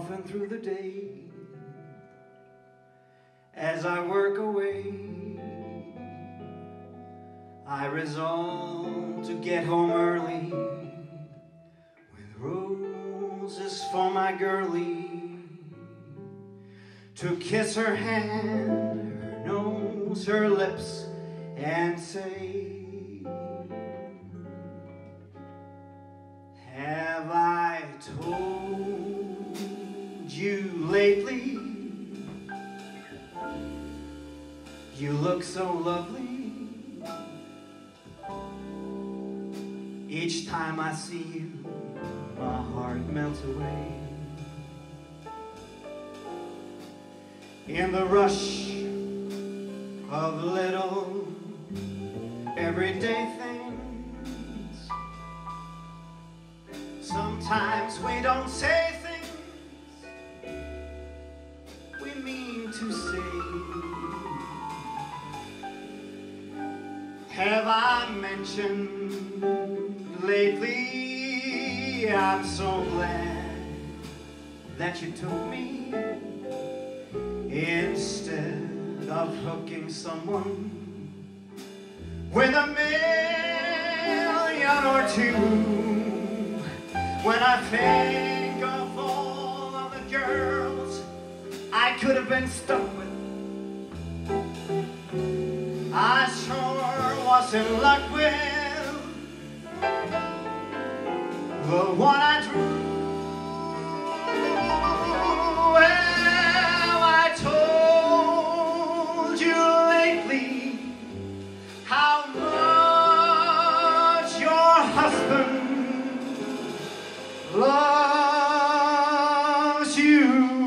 often through the day as I work away. I resolve to get home early with roses for my girlie to kiss her hand, her nose, her lips, and say, lately? You look so lovely. Each time I see you, my heart melts away. In the rush of little everyday things, sometimes we don't say Have I mentioned lately? I'm so glad that you took me instead of hooking someone with a million or two. When I think of all of the girls I could have been stuck was in luck with the one I drew. Well, I told you lately how much your husband loves you.